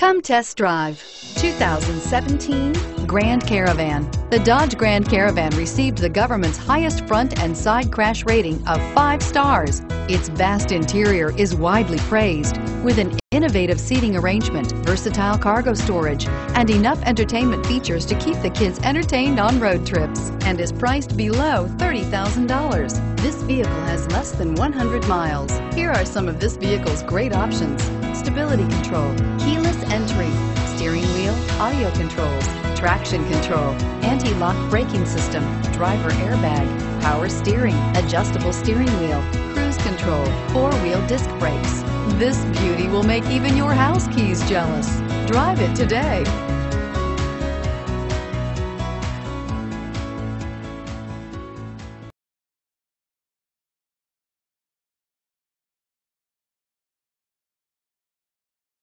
Come test drive 2017 Grand Caravan. The Dodge Grand Caravan received the government's highest front and side crash rating of five stars. Its vast interior is widely praised with an innovative seating arrangement, versatile cargo storage, and enough entertainment features to keep the kids entertained on road trips and is priced below $30,000. This vehicle has less than 100 miles. Here are some of this vehicle's great options. Stability control, keyless entry, steering wheel, audio controls, traction control, anti-lock braking system, driver airbag, power steering, adjustable steering wheel, cruise control, four-wheel disc brakes. This beauty will make even your house keys jealous. Drive it today.